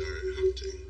started hunting.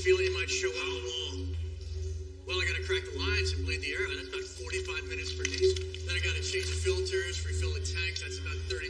feeling might show out long. Well, I got to crack the lines and bleed the air out. That's about 45 minutes per diesel. Then I got to change the filters, refill the tank. That's about 30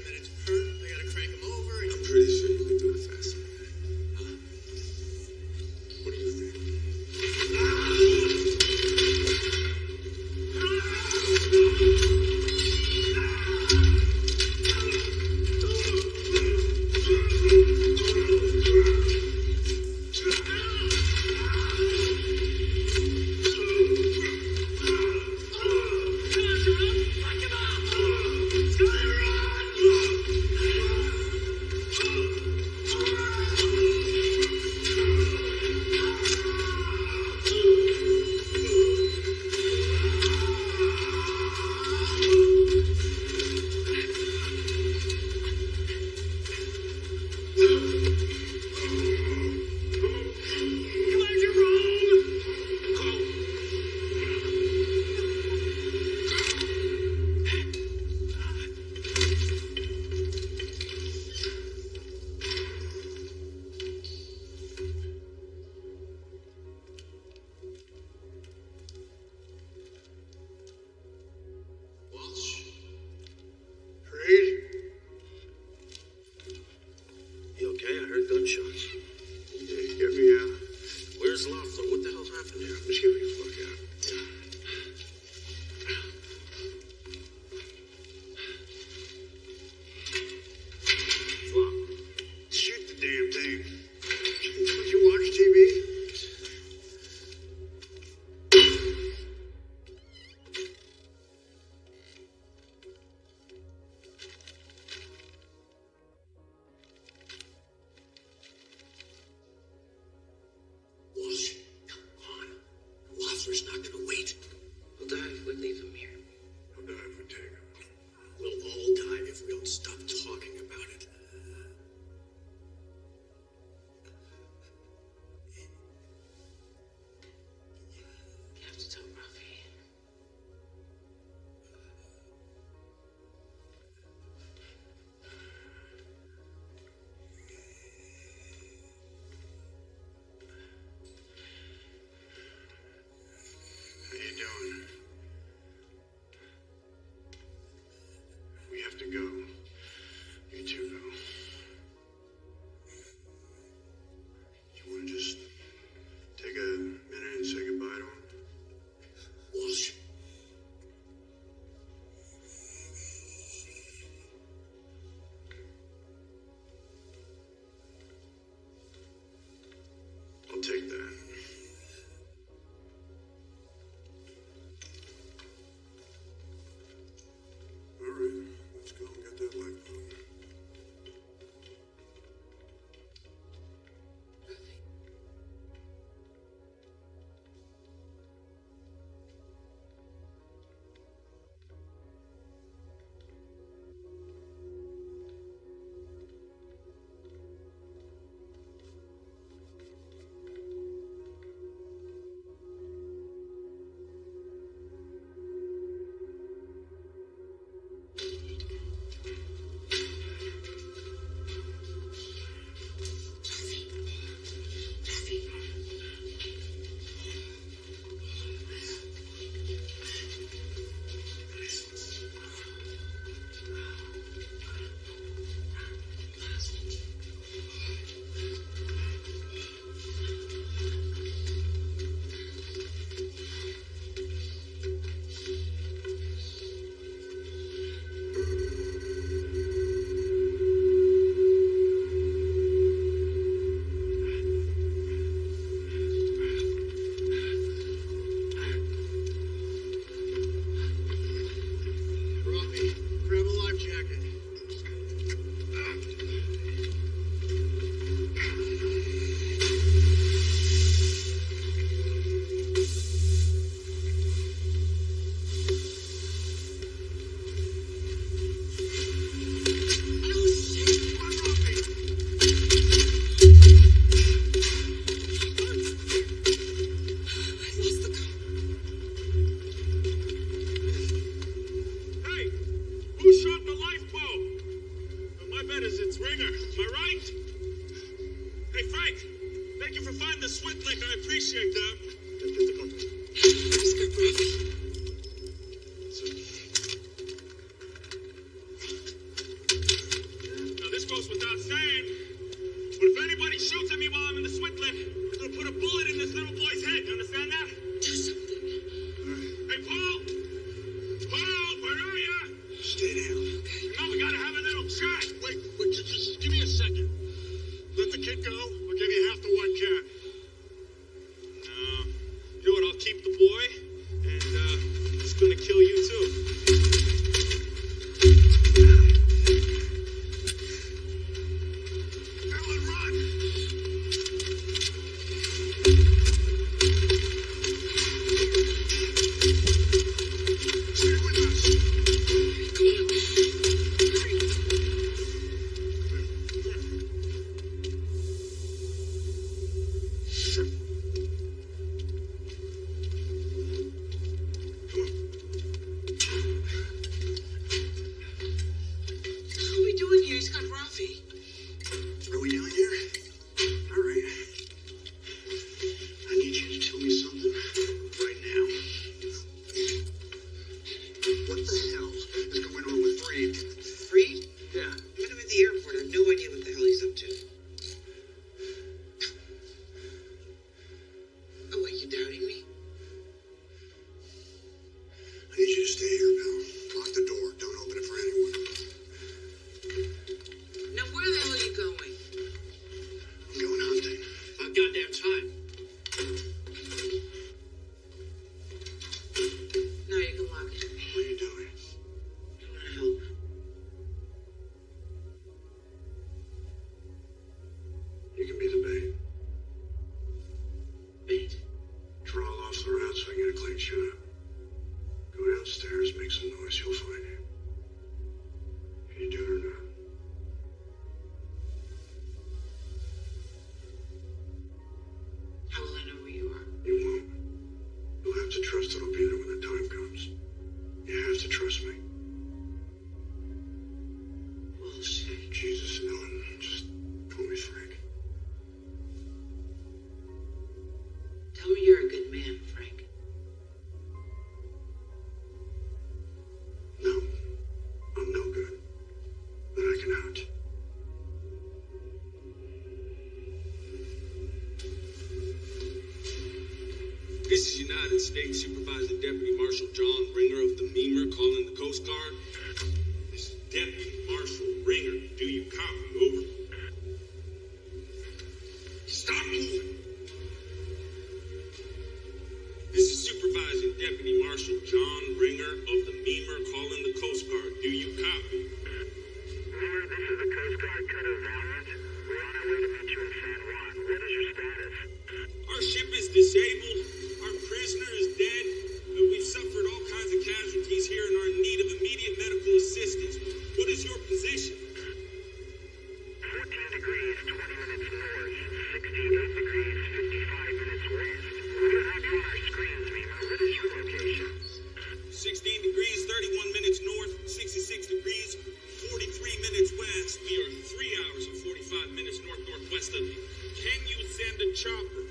princípio básico. chocolate.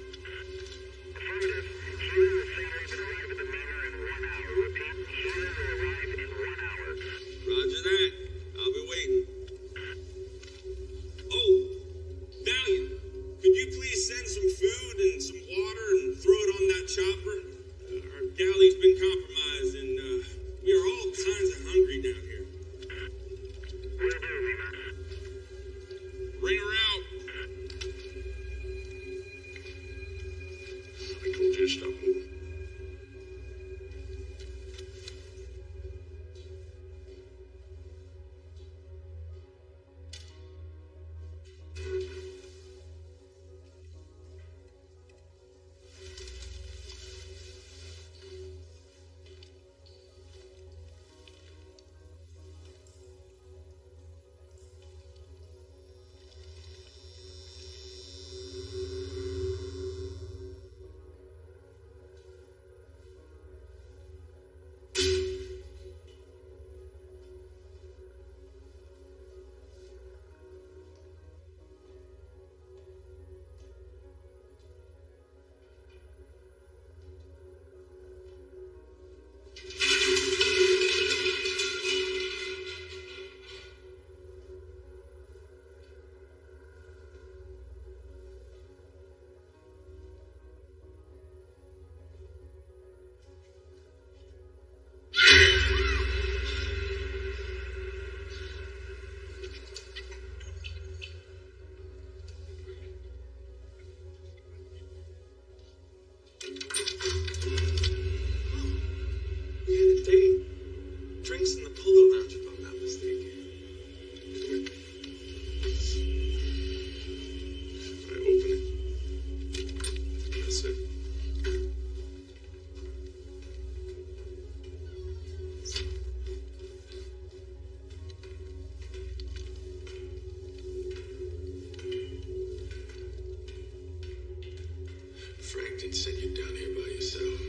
you down here by yourself.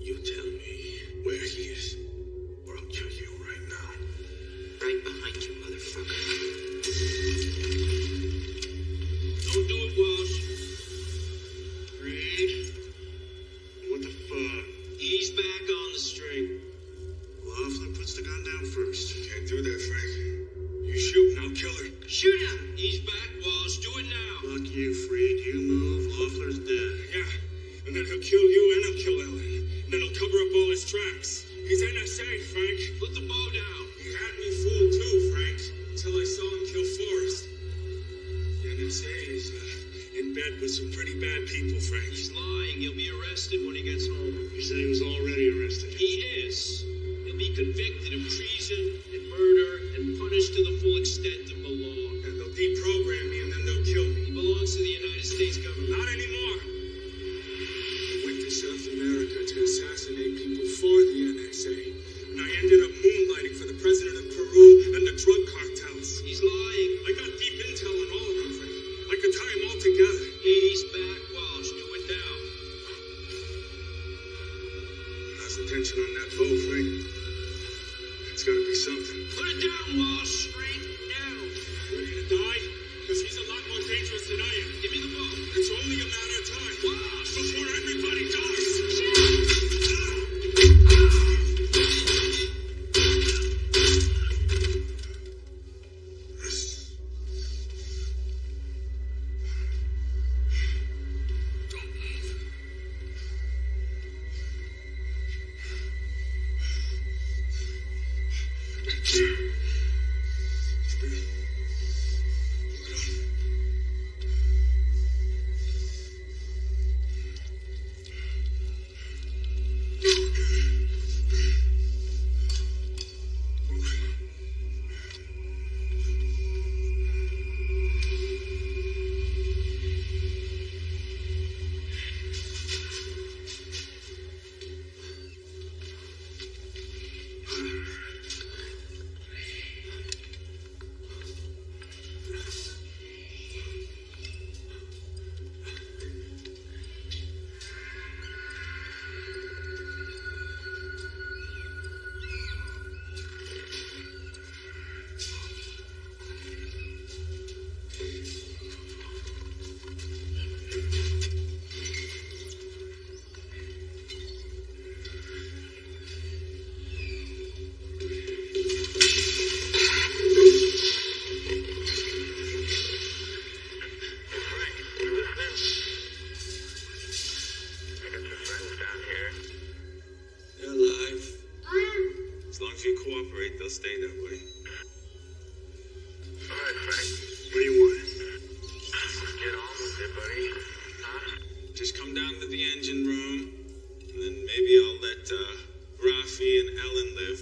You tell me where he is, or I'll kill you right now. Right behind you, motherfucker. Don't do it, Walsh. Reed? What the fuck? He's back on the string. Laughlin puts the gun down first. Can't do that, Frank. You shoot and I'll kill her. Shoot him! He's back, Walsh. Do it now. Fuck you, Freed. You move. Hitler's dead. Yeah, and then he'll kill you and he'll kill Ellen. And then he'll cover up all his tracks. He's NSA, Frank. Put the bow down. He had me fooled too, Frank. Until I saw him kill Forrest. The NSA is uh, in bed with some pretty bad people, Frank. He's lying. He'll be.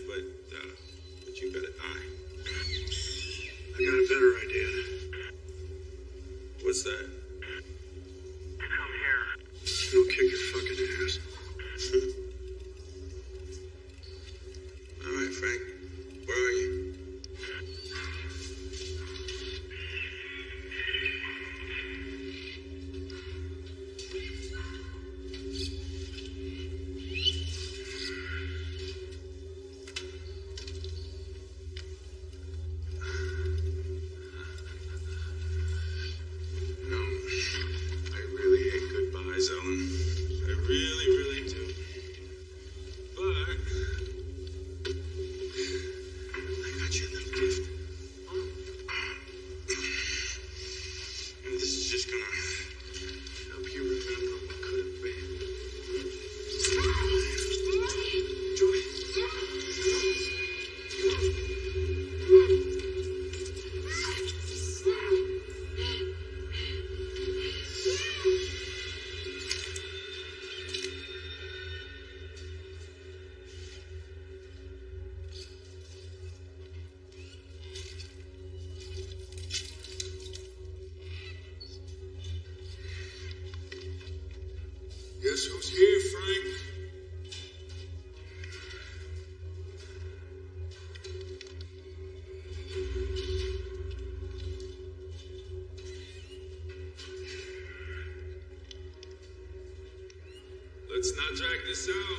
but Not this out.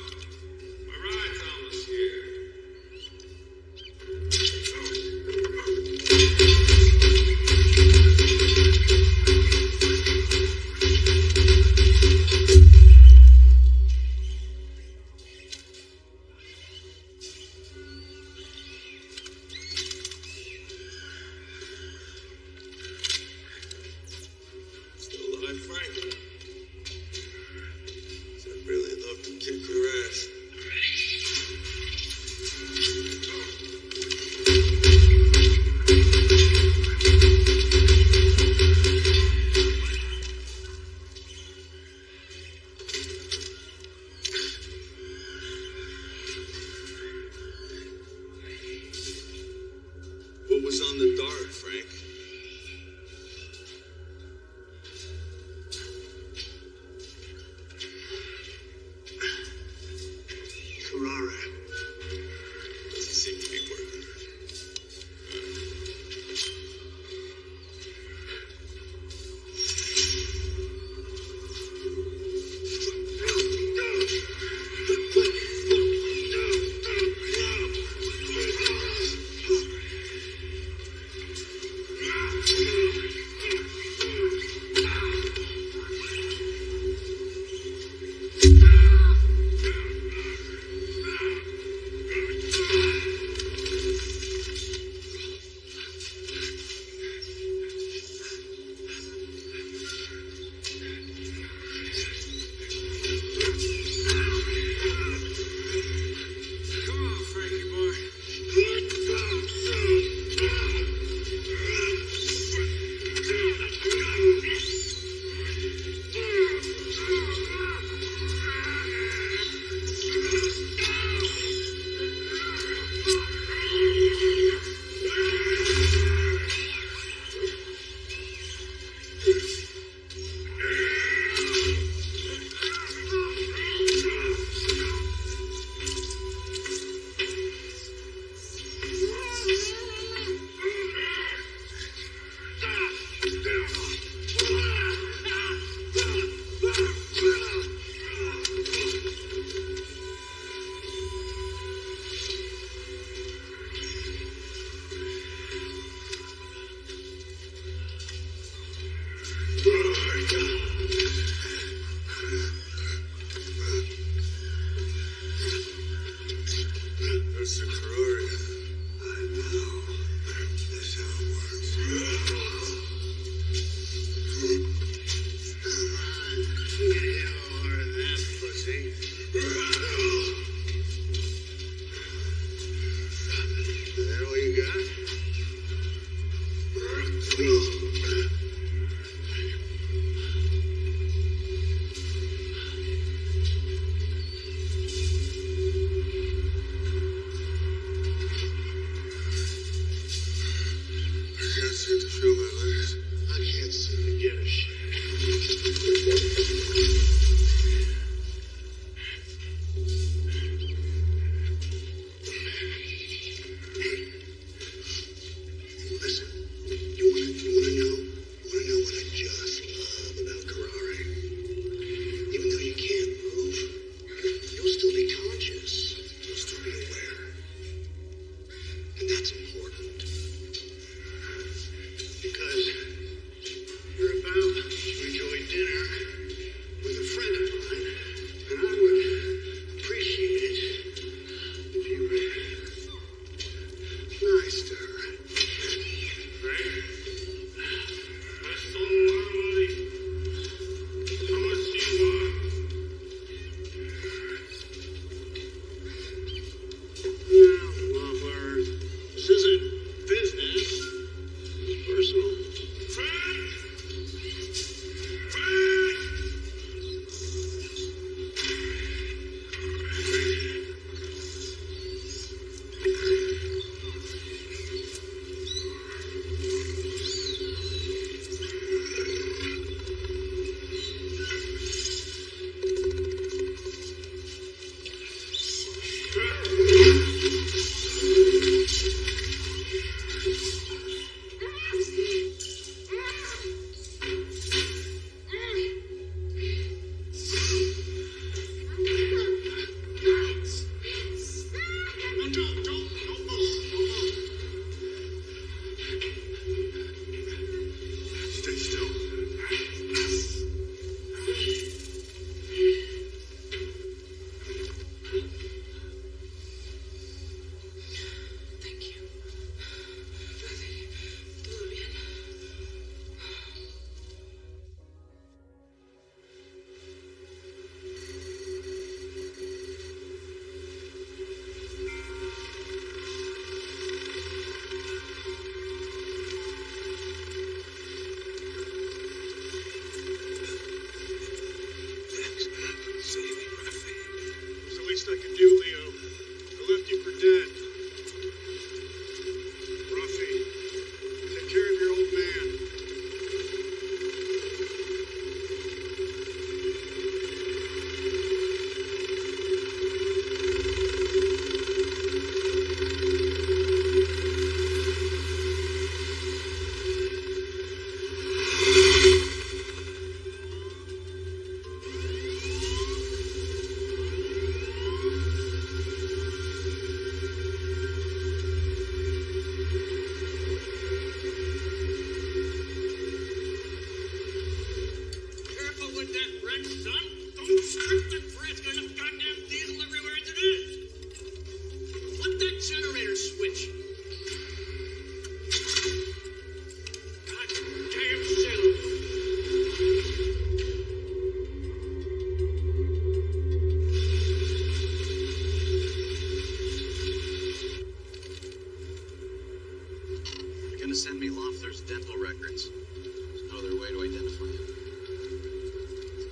to send me Loeffler's dental records. There's no other way to identify him.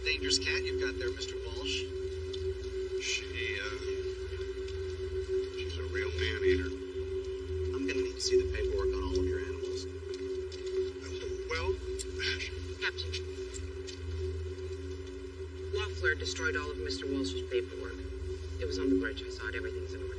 Dangerous cat you've got there, Mr. Walsh. She, uh, she's a real man-eater. I'm gonna need to see the paperwork on all of your animals. Well, Captain. Loeffler destroyed all of Mr. Walsh's paperwork. It was on the bridge. I saw it. Everything's in